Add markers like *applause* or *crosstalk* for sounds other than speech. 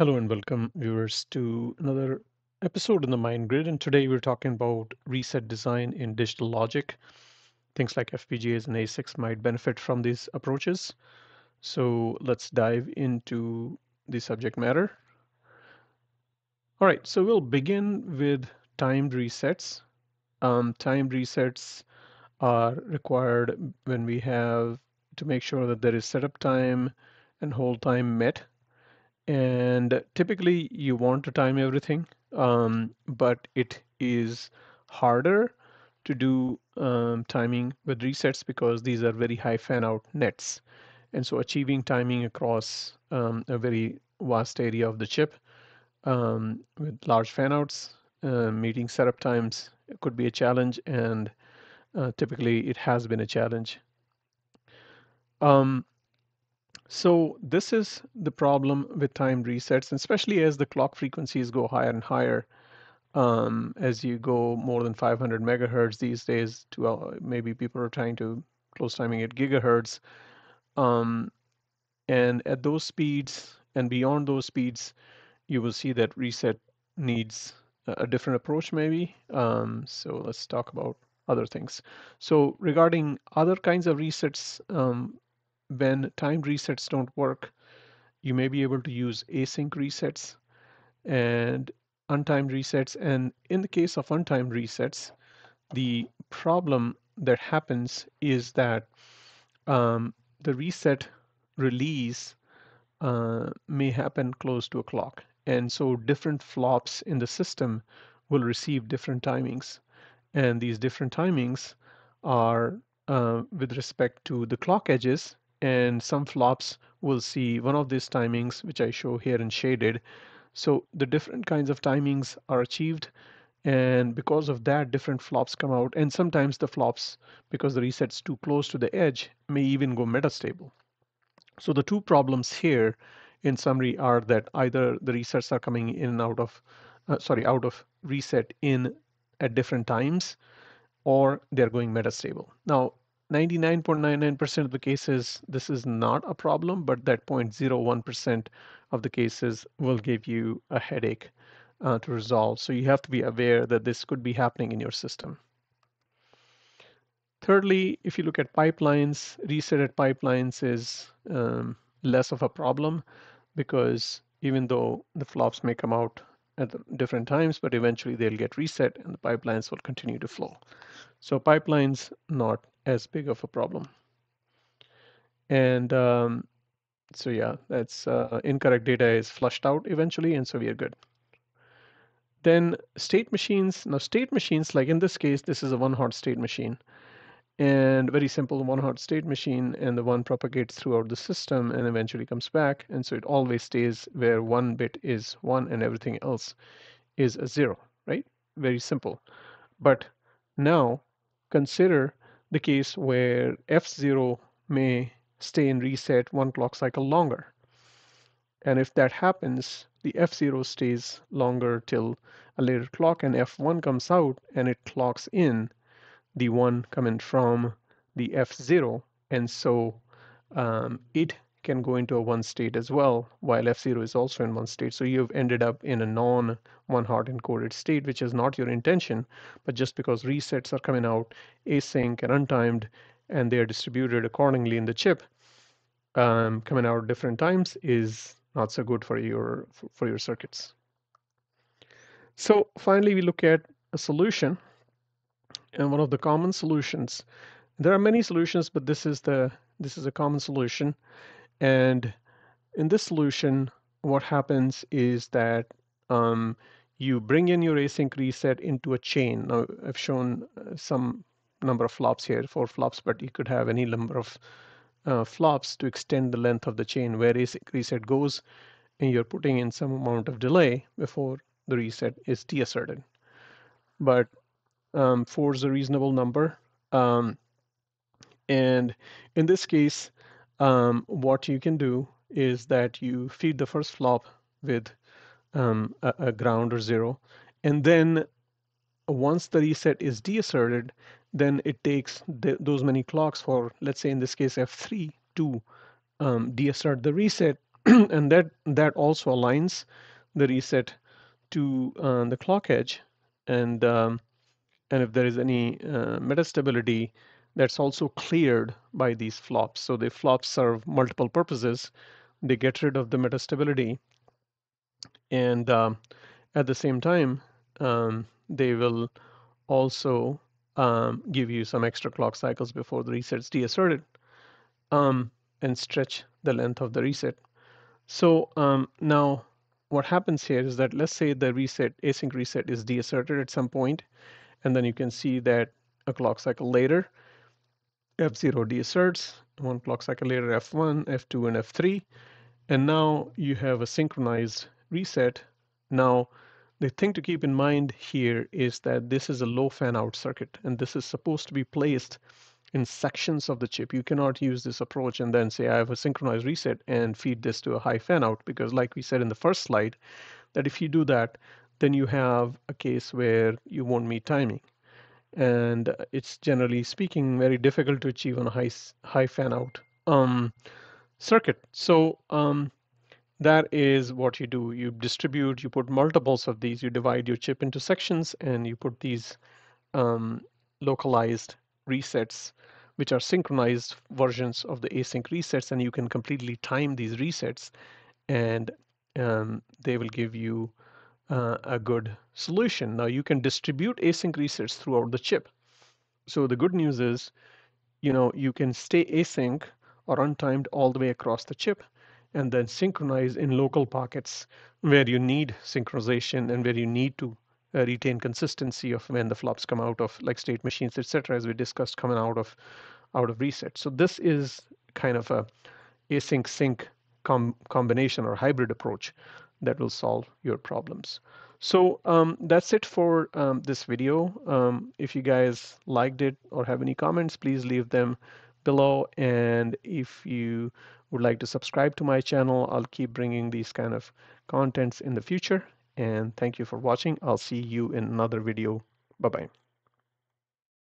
Hello and welcome, viewers, to another episode in the Mind Grid. And today we're talking about reset design in digital logic. Things like FPGAs and ASICs might benefit from these approaches. So let's dive into the subject matter. All right, so we'll begin with timed resets. Um, timed resets are required when we have to make sure that there is setup time and hold time met and typically you want to time everything, um, but it is harder to do um, timing with resets because these are very high fan out nets. And so achieving timing across um, a very vast area of the chip um, with large fan outs, uh, meeting setup times could be a challenge, and uh, typically it has been a challenge. Um, so this is the problem with time resets, especially as the clock frequencies go higher and higher. Um, as you go more than 500 megahertz these days, to uh, maybe people are trying to close timing at gigahertz. Um, and at those speeds and beyond those speeds, you will see that reset needs a different approach maybe. Um, so let's talk about other things. So regarding other kinds of resets, um, when timed resets don't work, you may be able to use async resets and untimed resets. And in the case of untimed resets, the problem that happens is that um, the reset release uh, may happen close to a clock. And so different flops in the system will receive different timings. And these different timings are uh, with respect to the clock edges and some flops will see one of these timings, which I show here in shaded. So the different kinds of timings are achieved. And because of that, different flops come out. And sometimes the flops, because the reset's too close to the edge, may even go metastable. So the two problems here in summary are that either the resets are coming in and out of, uh, sorry, out of reset in at different times, or they're going metastable. Now, 99.99% of the cases, this is not a problem, but that 0.01% of the cases will give you a headache uh, to resolve. So you have to be aware that this could be happening in your system. Thirdly, if you look at pipelines, resetted pipelines is um, less of a problem because even though the flops may come out at different times, but eventually they'll get reset and the pipelines will continue to flow. So pipelines not as big of a problem. And um, so yeah, that's uh, incorrect data is flushed out eventually, and so we are good. Then state machines. Now state machines, like in this case, this is a one hot state machine. And very simple one hot state machine, and the one propagates throughout the system and eventually comes back. And so it always stays where one bit is one and everything else is a zero, right? Very simple. But now consider the case where F0 may stay in reset one clock cycle longer. And if that happens, the F0 stays longer till a later clock and F1 comes out and it clocks in the one coming from the F0. And so um, it can go into a one state as well, while F0 is also in one state. So you've ended up in a non one hot encoded state, which is not your intention, but just because resets are coming out async and untimed, and they're distributed accordingly in the chip, um, coming out different times is not so good for your for your circuits. So finally, we look at a solution, and one of the common solutions. There are many solutions, but this is the this is a common solution and in this solution, what happens is that um, you bring in your async reset into a chain. Now, I've shown uh, some number of flops here, four flops, but you could have any number of uh, flops to extend the length of the chain where async reset goes, and you're putting in some amount of delay before the reset is deasserted. But um, four is a reasonable number. Um, and in this case, um, what you can do is that you feed the first flop with um, a, a, ground or zero, and then once the reset is deasserted, then it takes those many clocks for, let's say in this case F3 to um, deassert the reset, *clears throat* and that that also aligns the reset to uh, the clock edge. And um, and if there is any uh, metastability that's also cleared by these flops. So the flops serve multiple purposes. They get rid of the metastability and um, at the same time um, they will also um, give you some extra clock cycles before the reset's deasserted um, and stretch the length of the reset. So um, now what happens here is that let's say the reset async reset is deasserted at some point and then you can see that a clock cycle later f0 deasserts one clock cycle later f1 f2 and f3 and now you have a synchronized reset. Now the thing to keep in mind here is that this is a low fan out circuit and this is supposed to be placed in sections of the chip. You cannot use this approach and then say I have a synchronized reset and feed this to a high fan out because like we said in the first slide that if you do that then you have a case where you won't meet timing and it's generally speaking very difficult to achieve on a high high fan out um, circuit. So um, that is what you do. You distribute, you put multiples of these, you divide your chip into sections and you put these um, localized resets, which are synchronized versions of the async resets, and you can completely time these resets and um, they will give you uh, a good solution. Now you can distribute async resets throughout the chip. So the good news is, you know, you can stay async or untimed all the way across the chip and then synchronize in local pockets where you need synchronization and where you need to uh, retain consistency of when the flops come out of like state machines, etc., as we discussed, coming out of out of reset. So this is kind of a async sync com combination or hybrid approach that will solve your problems. So um, that's it for um, this video. Um, if you guys liked it or have any comments, please leave them below. And if you would like to subscribe to my channel, I'll keep bringing these kind of contents in the future. And thank you for watching. I'll see you in another video. Bye-bye.